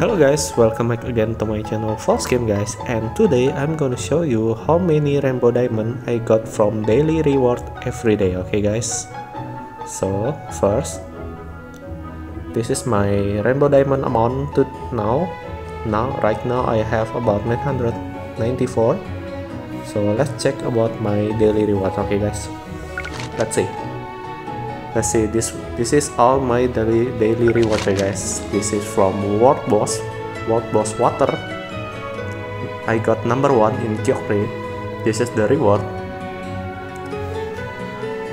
Hello guys, welcome back again to my channel VoLz Game guys. And today I'm gonna show you how many rainbow diamond I got from daily reward every day okay guys? So first this is my rainbow diamond amount to now. Now right now I have about 994 so let's check about my daily reward okay guys? Let's see let's see this this is all my daily daily reward guys. This is from world boss world boss water. I got number one in geography this is the reward.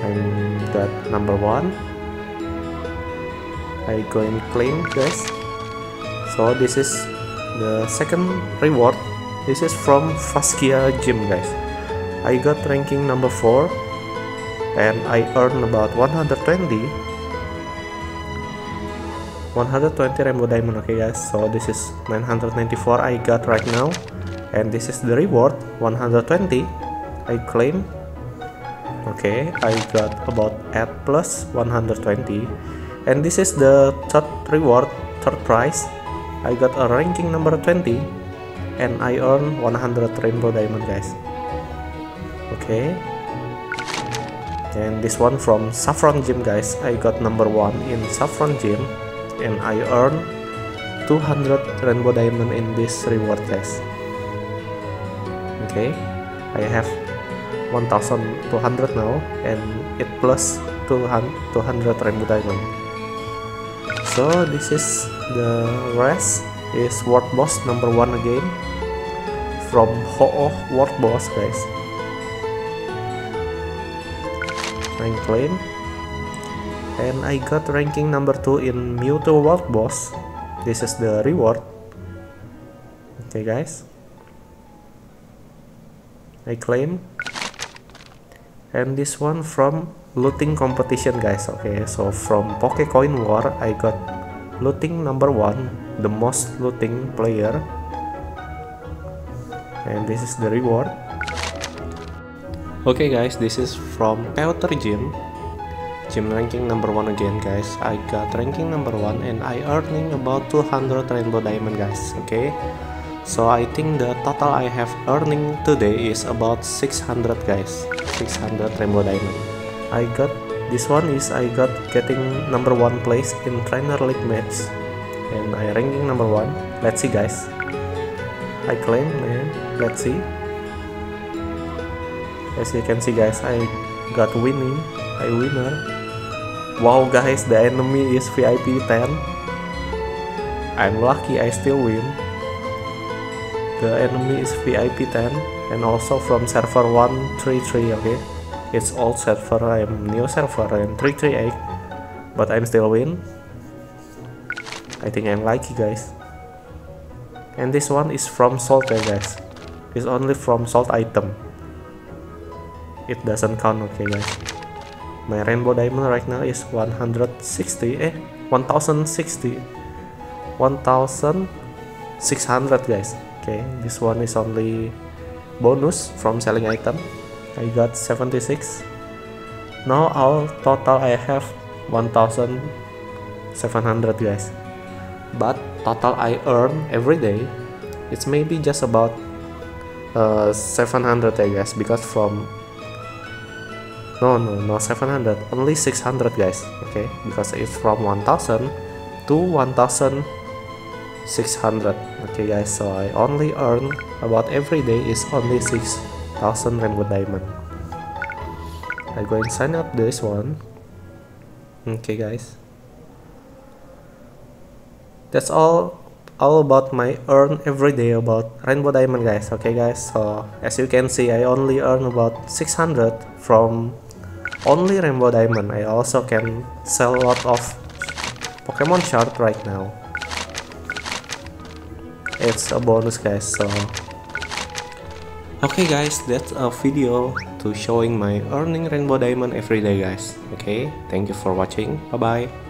And got number one. I go and claim guys. So this is the second reward. This is from Fuchsia gym guys. I got ranking number four and I earn about 120 120 rainbow diamond. Okay guys so this is 994 I got right now. And this is the reward 120 I claim. Okay I got about 8 plus 120 and this is the third reward third prize. I got a ranking number 20 and I earn 100 rainbow diamond guys. Okay and this one from Saffron Gym guys. I got number one in Saffron Gym and I earn 200 rainbow diamond in this reward test okay. I have 1200 now and it plus 200 rainbow diamond. So this is the rest. Is world boss number one again? From Ho-Oh world boss guys rank claim and I got ranking number 2 in Mewtwo World Boss. This is the reward. Okay guys. I claim. And this one from looting competition guys. Okay so from Pokecoin War I got looting number 1 the most looting player. And this is the reward Okay guys, this is from Pewter Gym. Gym ranking number one again guys. I got ranking number one and I earning about 200 rainbow diamond guys. Okay. So I think the total I have earning today is about 600 guys. 600 rainbow diamond. I got this one is I got getting number one place in trainer league match and I ranking number one. Let's see guys. I claim man. Let's see as you can see guys I got winning. I winner. Wow guys the enemy is VIP 10 I'm lucky I still win. The enemy is VIP 10 and also from server 133 okay? It's old server. I'm new server and 338 but I'm still win. I think I'm lucky guys. And this one is from salt eh, guys? It's only from salt item it doesn't count okay guys. My rainbow diamond right now is 160 eh 1060 1600 guys. Okay this one is only bonus from selling item. I got 76 now all total I have 1700 guys. But total I earn every day it's maybe just about uh, 700 I guess because from no no no 700 only 600 guys okay? Because it's from 1000 to 1600 okay guys? So I only earn about every day is only 6000 rainbow diamond. I go and sign up this one okay guys? That's all all about my earn every day about rainbow diamond guys okay guys? So as you can see I only earn about 600 from only rainbow diamond. I also can sell a lot of Pokemon shard right now. It's a bonus guys so okay guys that's a video to showing my earning rainbow diamond every day guys. Okay thank you for watching. Bye bye